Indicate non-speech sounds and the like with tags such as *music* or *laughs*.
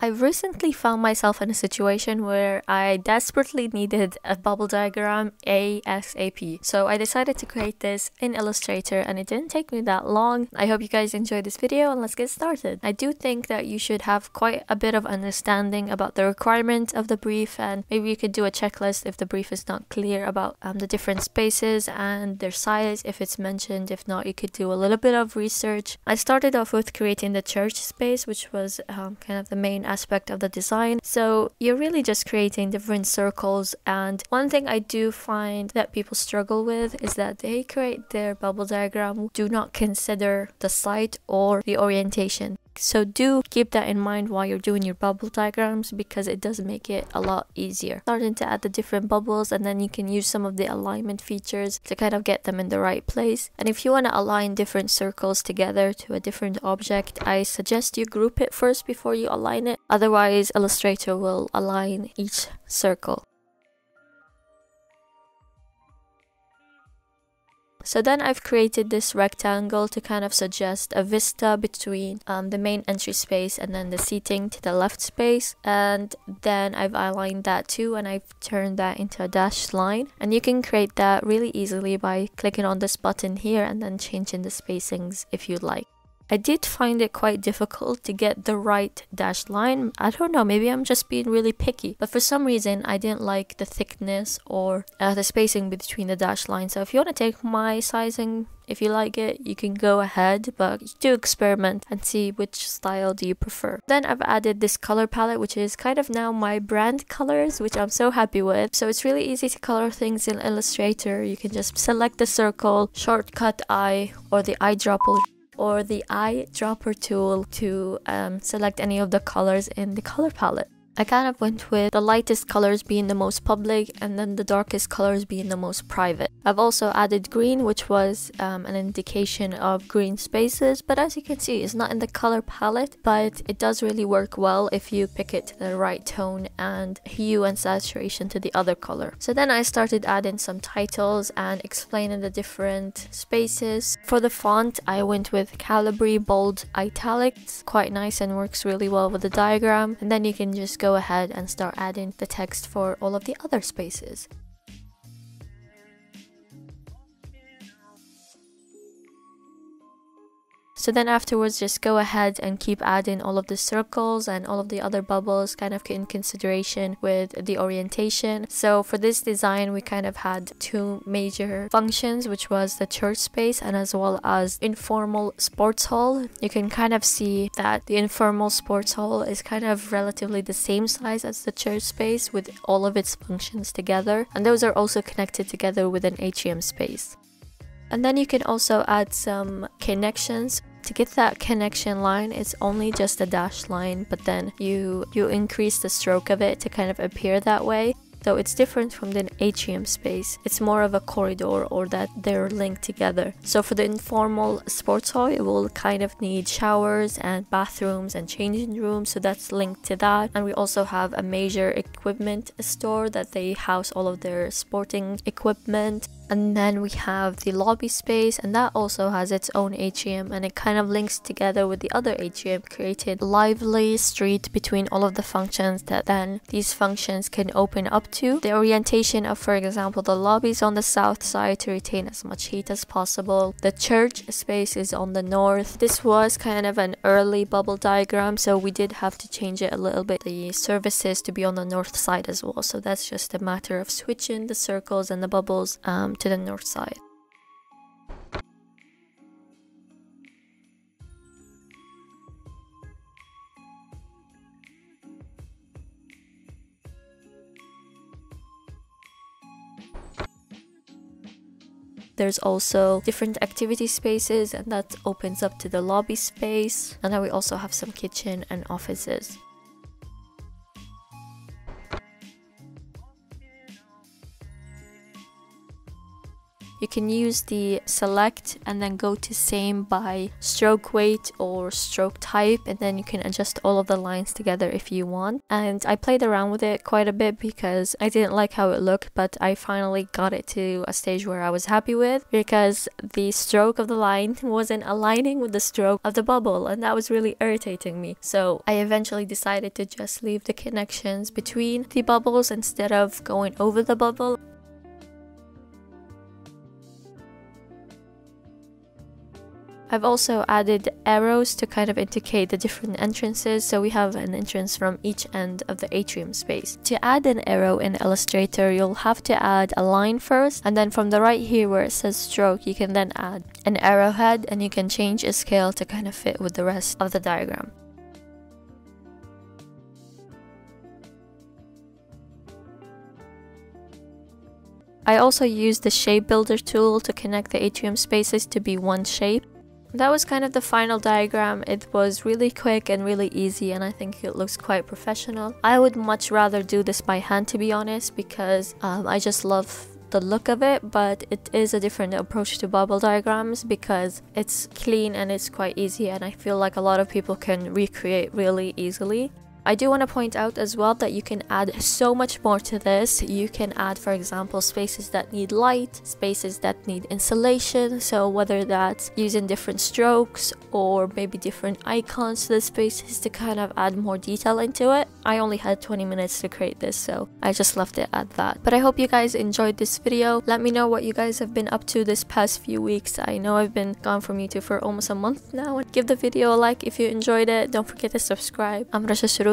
I've recently found myself in a situation where I desperately needed a bubble diagram ASAP. So I decided to create this in Illustrator and it didn't take me that long. I hope you guys enjoyed this video and let's get started. I do think that you should have quite a bit of understanding about the requirements of the brief and maybe you could do a checklist if the brief is not clear about um, the different spaces and their size if it's mentioned. If not, you could do a little bit of research. I started off with creating the church space, which was um, kind of the main aspect of the design. So you're really just creating different circles. And one thing I do find that people struggle with is that they create their bubble diagram, do not consider the site or the orientation. So do keep that in mind while you're doing your bubble diagrams because it does make it a lot easier. Starting to add the different bubbles and then you can use some of the alignment features to kind of get them in the right place. And if you want to align different circles together to a different object, I suggest you group it first before you align it. Otherwise, Illustrator will align each circle. So then I've created this rectangle to kind of suggest a vista between um, the main entry space and then the seating to the left space. And then I've aligned that too and I've turned that into a dashed line. And you can create that really easily by clicking on this button here and then changing the spacings if you'd like. I did find it quite difficult to get the right dashed line. I don't know, maybe I'm just being really picky. But for some reason, I didn't like the thickness or uh, the spacing between the dashed lines. So if you want to take my sizing, if you like it, you can go ahead, but do experiment and see which style do you prefer. Then I've added this color palette, which is kind of now my brand colors, which I'm so happy with. So it's really easy to color things in Illustrator. You can just select the circle, shortcut I, or the eyedropper or the eyedropper tool to um, select any of the colors in the color palette. I kind of went with the lightest colors being the most public and then the darkest colors being the most private. I've also added green which was um, an indication of green spaces but as you can see it's not in the color palette but it does really work well if you pick it to the right tone and hue and saturation to the other color. So then I started adding some titles and explaining the different spaces. For the font I went with Calibri Bold Italic. It's quite nice and works really well with the diagram and then you can just go go ahead and start adding the text for all of the other spaces. So then afterwards, just go ahead and keep adding all of the circles and all of the other bubbles kind of in consideration with the orientation. So for this design, we kind of had two major functions, which was the church space and as well as informal sports hall. You can kind of see that the informal sports hall is kind of relatively the same size as the church space with all of its functions together. And those are also connected together with an atrium space. And then you can also add some connections to get that connection line it's only just a dashed line but then you you increase the stroke of it to kind of appear that way so it's different from the atrium space. It's more of a corridor or that they're linked together. So for the informal sports hall, it will kind of need showers and bathrooms and changing rooms. So that's linked to that. And we also have a major equipment store that they house all of their sporting equipment. And then we have the lobby space and that also has its own atrium and it kind of links together with the other atrium, created lively street between all of the functions that then these functions can open up to. The orientation of, for example, the lobbies on the south side to retain as much heat as possible. The church space is on the north. This was kind of an early bubble diagram, so we did have to change it a little bit. The services to be on the north side as well. So that's just a matter of switching the circles and the bubbles um, to the north side. There's also different activity spaces and that opens up to the lobby space. And then we also have some kitchen and offices. You can use the select and then go to same by stroke weight or stroke type and then you can adjust all of the lines together if you want. And I played around with it quite a bit because I didn't like how it looked but I finally got it to a stage where I was happy with because the stroke of the line *laughs* wasn't aligning with the stroke of the bubble and that was really irritating me. So I eventually decided to just leave the connections between the bubbles instead of going over the bubble. I've also added arrows to kind of indicate the different entrances so we have an entrance from each end of the atrium space. To add an arrow in Illustrator you'll have to add a line first and then from the right here where it says stroke you can then add an arrowhead and you can change its scale to kind of fit with the rest of the diagram. I also used the shape builder tool to connect the atrium spaces to be one shape. That was kind of the final diagram. It was really quick and really easy and I think it looks quite professional. I would much rather do this by hand to be honest because um, I just love the look of it but it is a different approach to bubble diagrams because it's clean and it's quite easy and I feel like a lot of people can recreate really easily. I do want to point out as well that you can add so much more to this. You can add, for example, spaces that need light, spaces that need insulation. So whether that's using different strokes or maybe different icons to the spaces to kind of add more detail into it. I only had 20 minutes to create this, so I just left it at that. But I hope you guys enjoyed this video. Let me know what you guys have been up to this past few weeks. I know I've been gone from YouTube for almost a month now. Give the video a like if you enjoyed it. Don't forget to subscribe. I'm Rasha